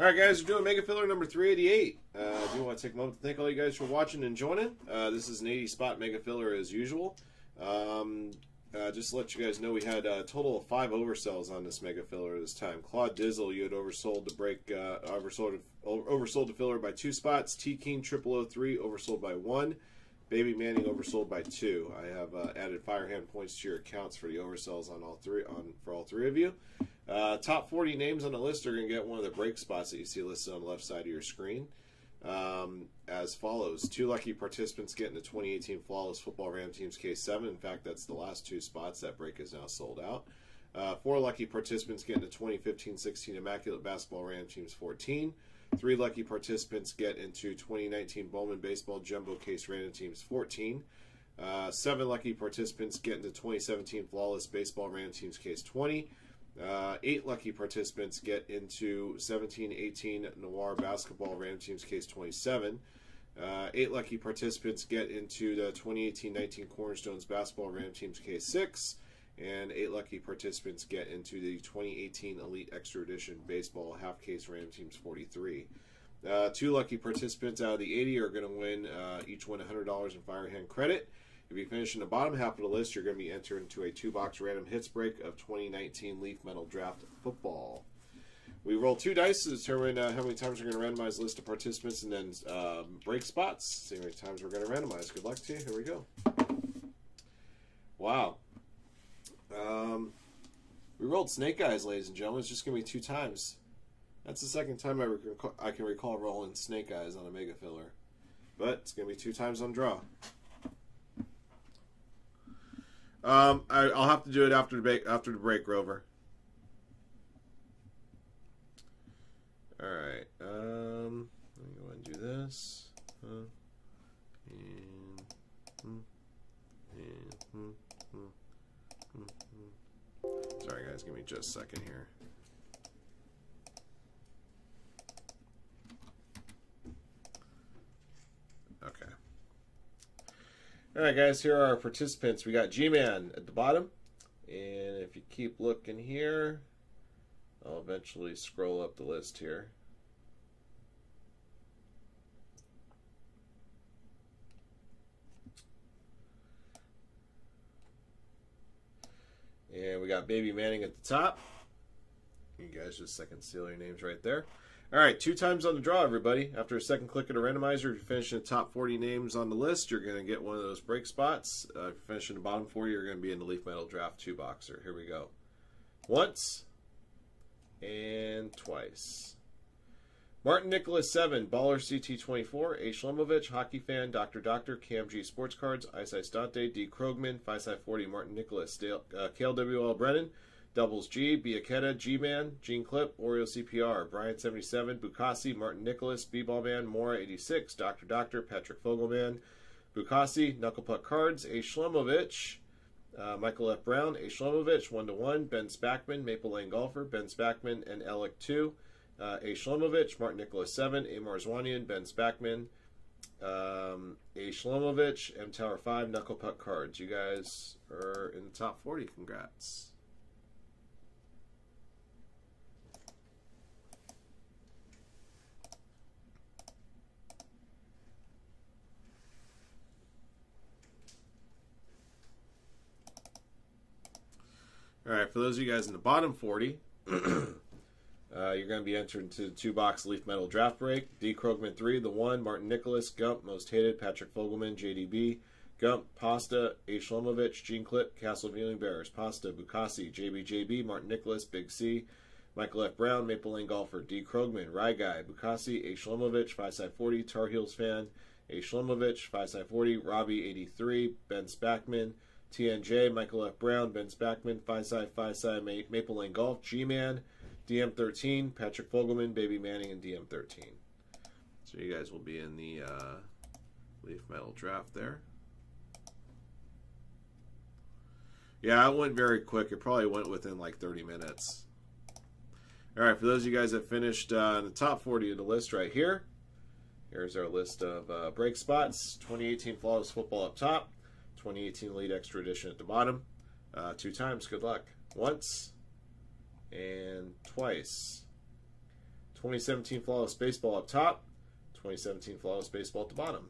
All right, guys, we're doing Mega Filler number 388. Uh, I do want to take a moment to thank all you guys for watching and joining. Uh, this is an 80 spot Mega Filler as usual. Um, uh, just to let you guys know, we had a total of five oversells on this Mega Filler this time. Claude Dizzle, you had oversold to break, uh, oversold, oversold to filler by two spots. T King 0003 oversold by one. Baby Manning oversold by two. I have uh, added Firehand points to your accounts for the oversells on all three on for all three of you. Uh, top 40 names on the list are going to get one of the break spots that you see listed on the left side of your screen. Um, as follows: two lucky participants get in the 2018 Flawless Football Ram Teams K7. In fact, that's the last two spots. That break is now sold out. Uh, four lucky participants get in the 2015-16 Immaculate Basketball Ram Teams 14. Three lucky participants get into 2019 Bowman Baseball Jumbo Case Random Teams 14. Uh, seven lucky participants get into 2017 Flawless Baseball Random Teams Case 20. Uh, eight lucky participants get into 17-18 Noir Basketball Random Teams Case 27. Uh, eight lucky participants get into the 2018-19 Cornerstones Basketball Random Teams Case 6 and eight lucky participants get into the 2018 Elite Extra Edition Baseball Half Case Random Teams 43. Uh, two lucky participants out of the 80 are going to win, uh, each one $100 in Firehand credit. If you finish in the bottom half of the list, you're going to be entered into a two box random hits break of 2019 Leaf Metal Draft Football. We roll two dice to determine uh, how many times we're going to randomize the list of participants and then um, break spots. See how many times we're going to randomize. Good luck to you. Here we go. Wow. Um, we rolled Snake Eyes, ladies and gentlemen. It's just going to be two times. That's the second time I, rec- I can recall rolling Snake Eyes on a Mega Filler. But it's going to be two times on draw. Um, I, will have to do it after the break. After the break, Rover. All right. Um, let me go and do this. Uh, and, and, and, Sorry, guys. Give me just a second here. All right, guys. Here are our participants. We got G-Man at the bottom, and if you keep looking here, I'll eventually scroll up the list here. And we got Baby Manning at the top. You guys just second seal your names right there. All right, two times on the draw, everybody. After a second click of the randomizer, if you finish in the top 40 names on the list, you're going to get one of those break spots. Uh, if you the bottom 40, you're going to be in the Leaf Metal Draft 2 boxer. Here we go. Once and twice. Martin Nicholas 7, Baller CT24, A. Shlomovich, Hockey Fan, Dr. Doctor, Cam G Sports Cards, Ice Ice Dante, D. Krogman, 540, Martin Nicholas, Dale, uh, Brennan, Doubles G, Biaketa, G Man, Gene Clip, Oreo CPR, Brian 77, Bukasi, Martin Nicholas, B Ball Man, Mora 86, Dr. Doctor, Patrick Fogelman, Bukasi, Knucklepuck Cards, A. Shlomovich, uh, Michael F. Brown, A. Shlomovich, 1 to 1, Ben Spackman, Maple Lane Golfer, Ben Spackman, and Alec 2 uh, A. Shlomovich, Martin Nicholas 7, A. Marzwanian, Ben Spackman, um, A. Shlomovich, M. Tower 5, Knuckle Puck Cards. You guys are in the top 40. Congrats. All right, for those of you guys in the bottom 40, Uh, you're going to be entered into the two box Leaf Metal Draft Break. D. Krogman 3, The One, Martin Nicholas, Gump, Most Hated, Patrick Fogelman, JDB, Gump, Pasta, A. Shlomovich, Gene Clip, Castle Viewing Bears, Pasta, Bukasi, JBJB, Martin Nicholas, Big C, Michael F. Brown, Maple Lane Golfer, D. Krogman, Rye Guy, Bukasi, A. Shlomovich, 5 Side 40, Tar Heels Fan, A. Shlomovich, 5 Side 40, Robbie 83, Ben Spackman, TNJ, Michael F. Brown, Spackman, 5 Side 5 Maple Lane Golf, G Man, DM13, Patrick Fogelman, Baby Manning, and DM13. So you guys will be in the uh, Leaf Metal draft there. Yeah, it went very quick. It probably went within like 30 minutes. All right, for those of you guys that finished uh, in the top 40 of the list right here, here's our list of uh, break spots. 2018 Flawless Football up top, 2018 Elite Extra Edition at the bottom. Uh, two times, good luck. Once, and twice. 2017 Flawless Baseball up top. 2017 Flawless Baseball at the bottom.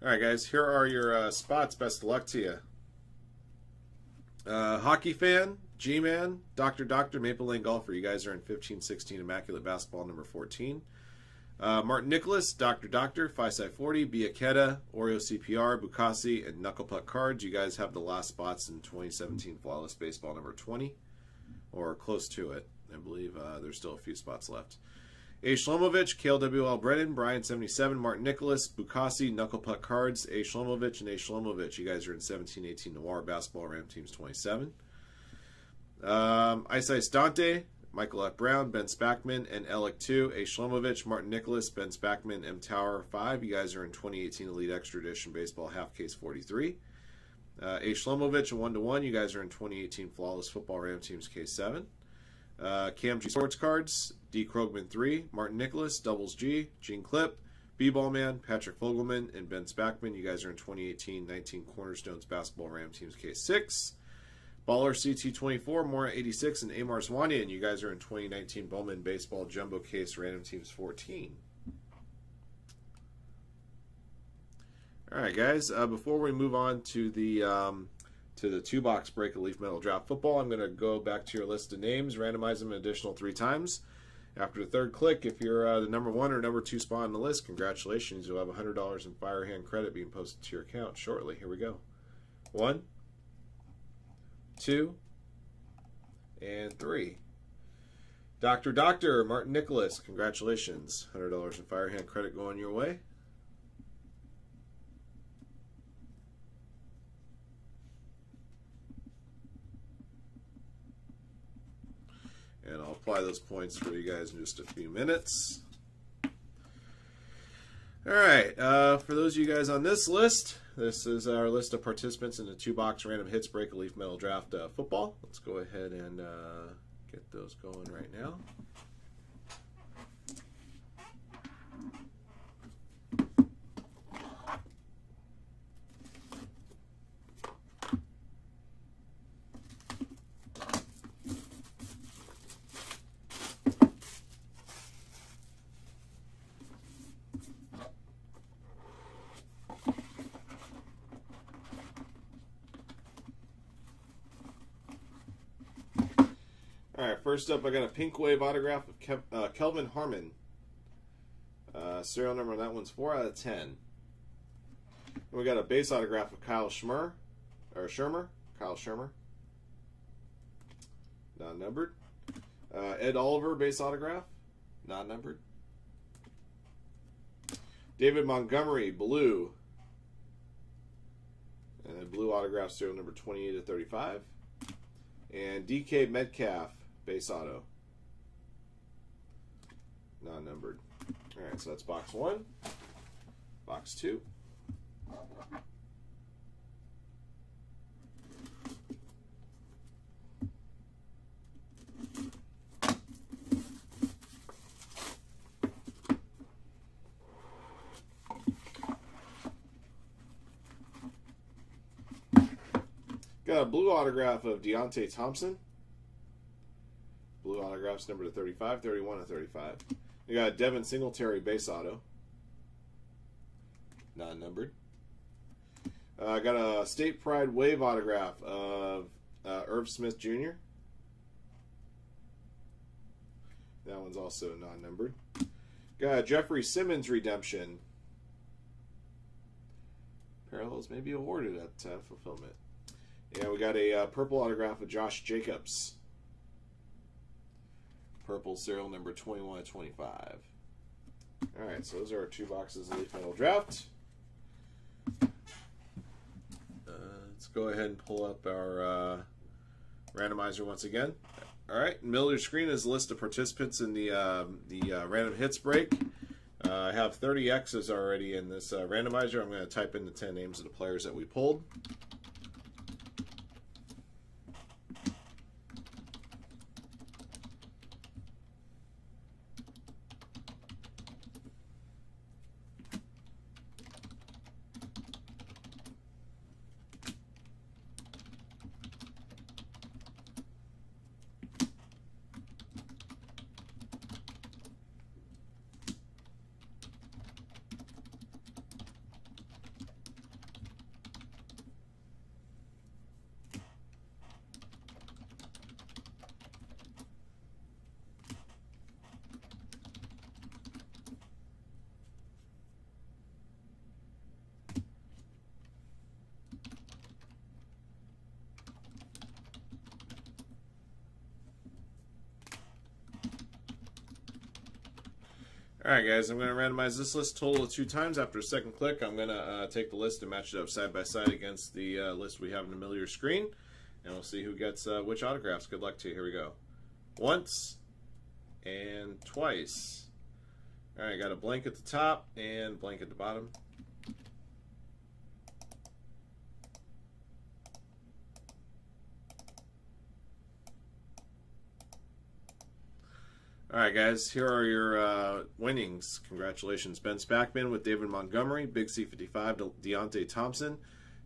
All right, guys, here are your uh, spots. Best of luck to you. Uh, hockey fan, G Man, Dr. Doctor, Maple Lane Golfer. You guys are in 1516 Immaculate Basketball number 14. Uh, Martin Nicholas, Dr. Doctor, Side 40, Biaketa, Oreo CPR, Bukasi, and Knuckle Puck Cards. You guys have the last spots in 2017 Flawless Baseball number 20, or close to it. I believe uh, there's still a few spots left. A. Shlomovich, KLWL Brennan, Brian 77, Martin Nicholas, Bukasi, Knuckle Puck Cards, A. Shlomovich, and A. Shlomovich. You guys are in 17 18 Noir Basketball Ram Teams 27. Um, Ice Ice Dante, Michael F. Brown, Ben Spackman, and Alec 2, A. Shlomovich, Martin Nicholas, Ben Spackman, M. Tower 5. You guys are in 2018 Elite Extra Edition Baseball Half Case 43. Uh, A. Shlomovich, a 1 to 1. You guys are in 2018 Flawless Football Ram Teams Case 7. Uh, Cam G Sports Cards, D. Krogman 3, Martin Nicholas, Doubles G, Gene Clip, B Ball Man, Patrick Fogelman, and Ben Spackman. You guys are in 2018 19 Cornerstones Basketball Ram Teams Case 6. Baller CT24, Mora 86, and Amar Swanian. You guys are in 2019 Bowman Baseball Jumbo Case Random Teams 14. All right, guys. Uh, before we move on to the um, to the two box break of leaf metal draft football. I'm going to go back to your list of names, randomize them an additional three times. After the third click, if you're uh, the number one or number two spot on the list, congratulations. You'll have $100 in Firehand credit being posted to your account shortly. Here we go. One, two, and three. Dr. Doctor Martin Nicholas, congratulations. $100 in Firehand credit going your way. And those points for you guys in just a few minutes. All right, uh, for those of you guys on this list, this is our list of participants in the two-box random hits break a leaf metal draft uh, football. Let's go ahead and uh, get those going right now. First up, I got a Pink Wave autograph of Kev, uh, Kelvin Harmon. Uh, serial number on that one's 4 out of 10. And we got a base autograph of Kyle Schmer, or Shurmur, Kyle Shurmur. Non numbered. Uh, Ed Oliver, base autograph, non numbered. David Montgomery, blue. And blue autograph serial number 28 to 35. And DK Metcalf, base auto. Non-numbered. All right, so that's box one. Box two. Got a blue autograph of Deionte Thompson. Blue autographs number to 35, 31 to 35. You got Devin Singletary base auto. Non numbered. I uh, got a State Pride Wave autograph of uh, Irv Smith Jr. That one's also non numbered. Got Jeffrey Simmons Redemption. Parallels may be awarded at uh, fulfillment. Yeah, we got a uh, purple autograph of Josh Jacobs. Purple serial number 21 to 25. Alright, so those are our two boxes of Leaf Metal Draft. Uh, let's go ahead and pull up our uh, randomizer once again. All right, middle of your screen is a list of participants in the um, the uh, random hits break. Uh, I have 30 X's already in this uh, randomizer. I'm going to type in the 10 names of the players that we pulled. All right, guys, I'm going to randomize this list total of two times. After a second click, I'm going to uh, take the list and match it up side by side against the uh, list we have in the middle of your screen, and we'll see who gets uh, which autographs. Good luck to you. Here we go. Once and twice. All right, got a blank at the top and blank at the bottom. All right, guys, here are your uh, winnings. Congratulations. Ben Spackman with David Montgomery, Big C55, Deionte Thompson,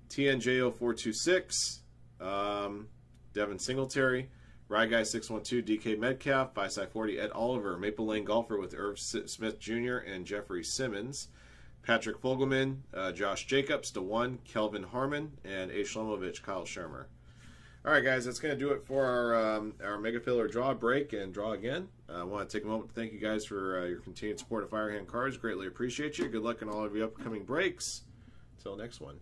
TNJO426, um, Devin Singletary, Rye Guy 612, DK Metcalf, Visai 40, Ed Oliver, Maple Lane Golfer with Irv Smith Jr. and Jeffrey Simmons, Patrick Fogelman, uh, Josh Jacobs, DeOne, Kelvin Harmon, and A. Shlomovich, Kyle Shurmur. All right, guys, that's going to do it for our um, our mega filler draw break and draw again. Uh, I want to take a moment to thank you guys for uh, your continued support of Firehand Cards. Greatly appreciate you. Good luck in all of your upcoming breaks. Until next one.